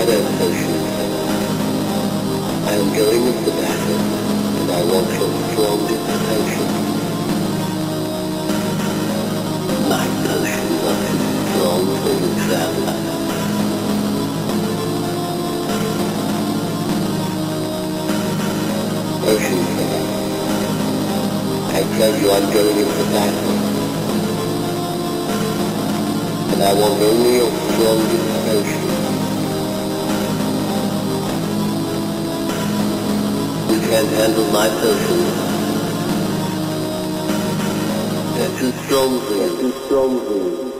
I am going into battle, and I want. My strong for I tell you I'm going into battle. And I want only your strongest potion. Too strong for you.